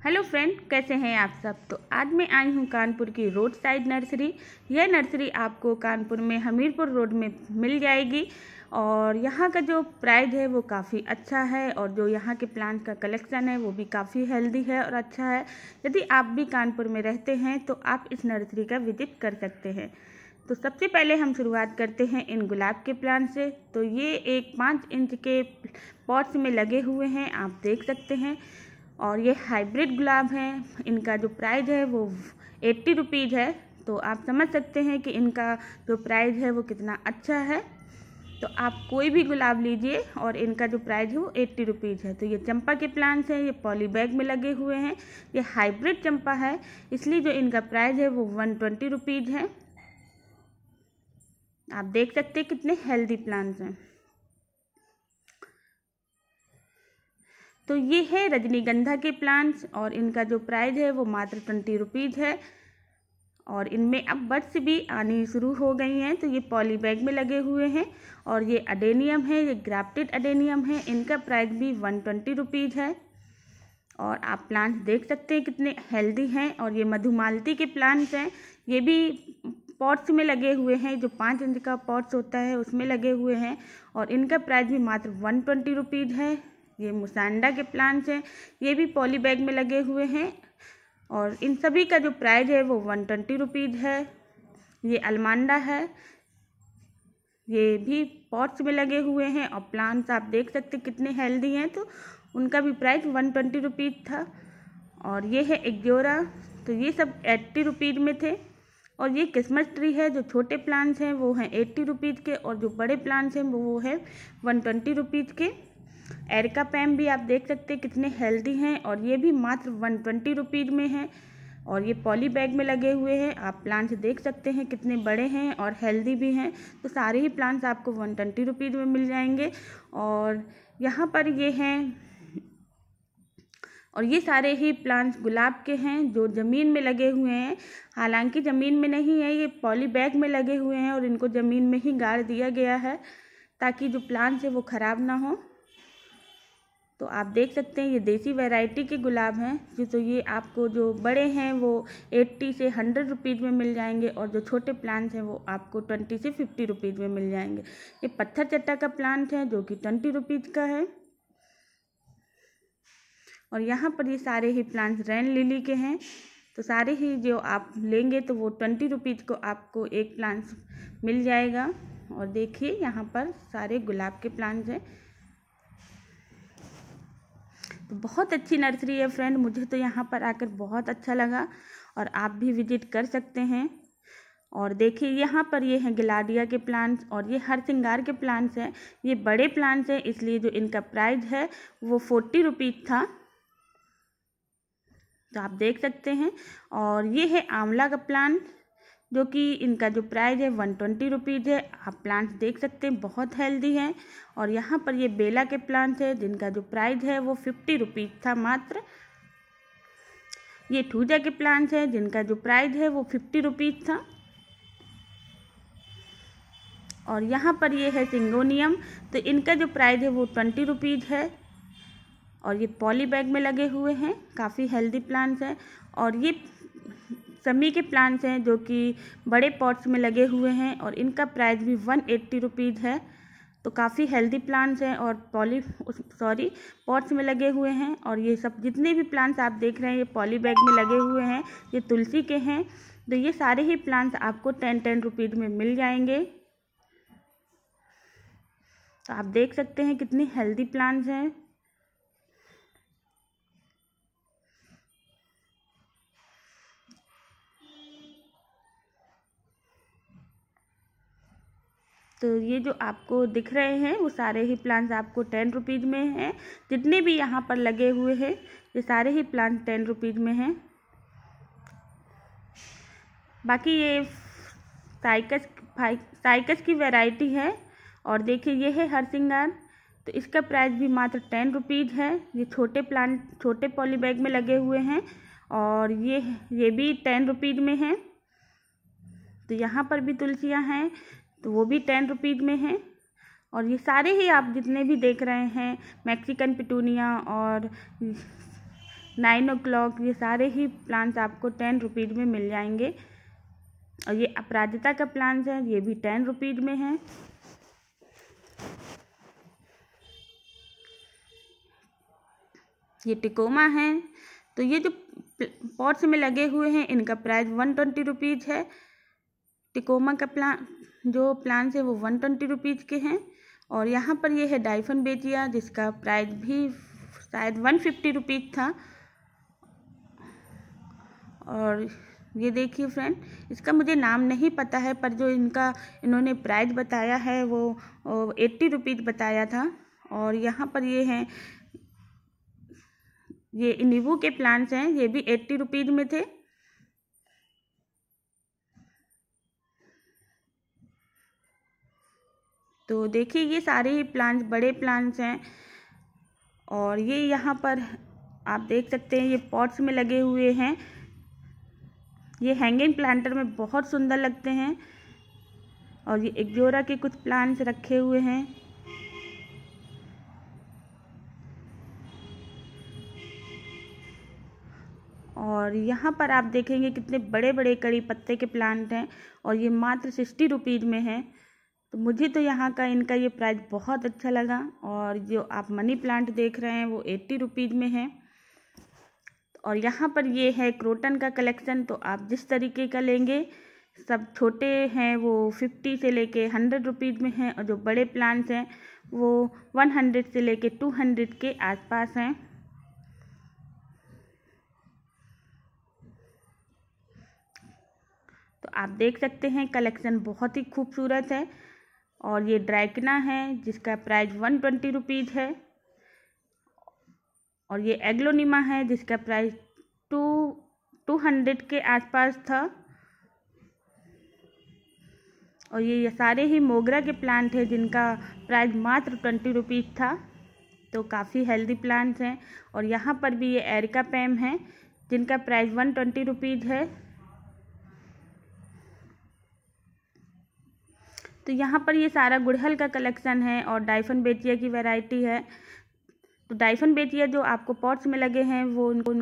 Hello friend, कैसे हैं आप सब? तो आज मैं आई हूँ कानपुर की रोड साइड नर्सरी। यह नर्सरी आपको कानपुर में हमीरपुर रोड में मिल जाएगी और यहाँ का जो प्राइस है वो काफ़ी अच्छा है और जो यहाँ के प्लांट का कलेक्शन है वो भी काफ़ी हेल्दी है और अच्छा है। यदि आप भी कानपुर में रहते हैं तो आप इस नर्सरी का विज़िट कर सकते हैं। तो सबसे पहले हम शुरुआत करते हैं इन गुलाब के प्लांट से। तो ये एक पाँच इंच के पॉट्स में लगे हुए हैं, आप देख सकते हैं। और ये हाइब्रिड गुलाब हैं। इनका जो प्राइस है वो एट्टी रुपीज़ है। तो आप समझ सकते हैं कि इनका जो प्राइस है वो कितना अच्छा है। तो आप कोई भी गुलाब लीजिए और इनका जो प्राइस है वो एट्टी रुपीज़ है। तो ये चंपा के प्लांट्स हैं, ये पॉली बैग में लगे हुए हैं। ये हाइब्रिड चंपा है, इसलिए जो इनका प्राइस है वो वन ट्वेंटी रुपीज़ है। आप देख सकते हैं कितने हेल्दी प्लांट्स हैं। तो ये है रजनीगंधा के प्लांट्स और इनका जो प्राइस है वो मात्र ट्वेंटी रुपीज़ है। और इनमें अब बर्ड्स भी आनी शुरू हो गई हैं तो ये पॉली बैग में लगे हुए हैं। और ये अडेनियम है, ये ग्राफ्टेड अडेनियम है, इनका प्राइस भी वन ट्वेंटी रुपीज़ है। और आप प्लांट्स देख सकते हैं कितने हेल्दी हैं और ये मधुमालती के प्लांट्स हैं। ये भी पॉट्स में लगे हुए हैं, जो पाँच इंच का पॉट्स होता है उसमें लगे हुए हैं। और इनका प्राइस भी मात्र वन ट्वेंटी रुपीज़ है। ये मुसांडा के प्लांट्स हैं। ये भी पॉली बैग में लगे हुए हैं। और इन सभी का जो प्राइस है वो वन ट्वेंटी रुपीज़ है। ये अलमांडा है। ये भी पॉट्स में लगे हुए हैं। और प्लांट्स आप देख सकते कितने हेल्दी हैं। तो उनका भी प्राइस वन ट्वेंटी रुपीज़ था। और ये है एग्जोरा तो ये सब एट्टी रुपीज़ में थे। और ये क्रिसमस ट्री है। जो छोटे प्लांट्स हैं वो हैं एट्टी रुपीज़ के। और जो बड़े प्लांट्स हैं वो है वन ट्वेंटी रुपीज़ के। एरिका पैम भी आप देख सकते हैं कितने हेल्दी हैं और ये भी मात्र वन ट्वेंटी रुपीज़ में है और ये पॉली बैग में लगे हुए हैं। आप प्लांट्स देख सकते हैं कितने बड़े हैं और हेल्दी भी हैं। तो सारे ही प्लांट्स आपको वन ट्वेंटी रुपीज़ में मिल जाएँगे और यहाँ पर ये हैं और ये सारे ही प्लांट्स गुलाब के हैं जो ज़मीन में लगे हुए हैं। हालाँकि ज़मीन में नहीं है, ये पॉली बैग में लगे हुए हैं और इनको ज़मीन में ही गाड़ दिया गया है ताकि जो प्लांट्स है वो ख़राब ना हो। तो आप देख सकते हैं, ये देसी वैरायटी के गुलाब हैं। तो ये आपको जो बड़े हैं, वो एट्टी से हंड्रेड रुपीज़ में मिल जाएँगे और जो छोटे प्लांट्स हैं, वो आपको ट्वेंटी से फिफ्टी रुपीज़ में मिल जाएँगे। ये पत्थर चट्टा का प्लांट है, जो कि ट्वेंटी रुपीज़ का है। और यहाँ पर ये सारे ही प्लांट्स रैन लिली के हैं। तो सारे ही जो आप लेंगे तो वो ट्वेंटी रुपीज़ को आपको एक प्लांट्स मिल जाएगा। और देखिए, यहाँ पर सारे गुलाब के प्लांट्स हैं। तो बहुत अच्छी नर्सरी है फ्रेंड, मुझे तो यहाँ पर आकर बहुत अच्छा लगा और आप भी विज़िट कर सकते हैं। और देखिए, यहाँ पर ये हैं गिलाडिया के प्लांट्स और ये हर सिंगार के प्लांट्स हैं। ये बड़े प्लांट्स हैं, इसलिए जो इनका प्राइस है, वो फोर्टी रुपीज़ था। तो आप देख सकते हैं। और ये है आंवला का प्लांट। जो कि इनका जो प्राइस है वन ट्वेंटी रुपीज़ है। आप प्लांट्स देख सकते हैं, बहुत हेल्दी हैं। और यहाँ पर ये बेला के प्लांट्स है, जिनका जो प्राइस है वो फिफ्टी रुपीज़ था मात्र। ये ठूजा के प्लांट्स हैं, जिनका जो प्राइस है वो फिफ्टी रुपीज़ था। और यहाँ पर ये है सिंगोनियम तो इनका जो प्राइस है वो ट्वेंटी रुपीज़ है। और ये पॉली बैग में लगे हुए हैं, काफ़ी हेल्दी प्लांट्स हैं। और ये समी के प्लांट्स हैं, जो कि बड़े पॉट्स में लगे हुए हैं और इनका प्राइस भी वन एट्टी रुपीज़ है। तो काफ़ी हेल्दी प्लांट्स हैं और पॉली सॉरी पॉट्स में लगे हुए हैं और ये सब जितने भी प्लांट्स आप देख रहे हैं, ये पॉली बैग में लगे हुए हैं, ये तुलसी के हैं। तो ये सारे ही प्लांट्स आपको टेन टेन रुपीज़ में मिल जाएँगे। तो आप देख सकते हैं कितनी हेल्दी प्लांट्स हैं। तो ये जो आपको दिख रहे हैं, वो सारे ही प्लांट्स आपको टेन रुपीज़ में हैं। जितने भी यहाँ पर लगे हुए हैं, ये सारे ही प्लांट टेन रुपीज़ में हैं। बाकी ये साइकस साइकस की वैरायटी है और देखिए, ये है हर सिंगार तो इसका प्राइस भी मात्र टेन रुपीज़ है। ये छोटे प्लांट छोटे पॉली बैग में लगे हुए हैं और ये ये भी टेन रुपीज़ में है। तो यहाँ पर भी तुलसियाँ हैं। तो वो भी टेन रुपीज़ में है। और ये सारे ही आप जितने भी देख रहे हैं, मैक्सिकन पिटूनिया और नाइन ओ क्लॉक ये सारे ही प्लांट्स आपको टेन रुपीज़ में मिल जाएँगे। और ये अपराजिता का प्लांट्स है, ये भी टेन रुपीज़ में है। ये टिकोमा है। तो ये जो पॉट्स में लगे हुए हैं, इनका प्राइस वन ट्वेंटी रुपीज़ है। टिकोमा का प्लान जो प्लांट्स है वो वन ट्वेंटी रुपीज़ के हैं। और यहाँ पर ये है डाइफन बेचिया जिसका प्राइस भी शायद वन फिफ्टी रुपीज़ था। और ये देखिए फ्रेंड इसका मुझे नाम नहीं पता है, पर जो इनका, इन्होंने प्राइस बताया है, वो एट्टी रुपीज़ बताया था। और यहाँ पर ये हैं, ये नींबू के प्लांट्स हैं, ये भी एट्टी रुपीज़ में थे। तो देखिए, ये सारे ही प्लांट्स बड़े प्लांट्स हैं और ये यहाँ पर आप देख सकते हैं, ये पॉट्स में लगे हुए हैं। ये हैंगिंग प्लांटर में बहुत सुंदर लगते हैं और ये एग्जोरा के कुछ प्लांट्स रखे हुए हैं। और यहाँ पर आप देखेंगे कितने बड़े बड़े कड़ी पत्ते के प्लांट हैं और ये मात्र सिक्सटी रुपीज़ में है। तो मुझे तो यहाँ का इनका ये प्राइस बहुत अच्छा लगा और जो आप मनी प्लांट देख रहे हैं वो एट्टी रुपीज़ में है। और यहाँ पर ये है क्रोटन का कलेक्शन तो आप जिस तरीके का लेंगे, सब छोटे हैं, वो फिफ्टी से लेके हंड्रेड रुपीज़ में हैं और जो बड़े प्लांट्स हैं, वो वन हंड्रेड से लेके टू हंड्रेड के आसपास हैं। तो आप देख सकते हैं कलेक्शन बहुत ही खूबसूरत है। और ये ड्रैकना है, जिसका प्राइस वन ट्वेंटी रुपीज़ है। और ये एग्लोनिमा है, जिसका प्राइस टू टू हंड्रेड के आसपास था। और ये ये सारे ही मोगरा के प्लांट हैं, जिनका प्राइस मात्र ट्वेंटी रुपीज़ था। तो काफ़ी हेल्दी प्लांट्स हैं। और यहाँ पर भी ये एरिका पैम है, जिनका प्राइस वन ट्वेंटी रुपीज़ है। तो यहाँ पर ये सारा गुड़हल का कलेक्शन है और डाइफन बेटिया की वैरायटी है। तो डाइफन बेटिया जो आपको पॉट्स में लगे हैं, वो उनको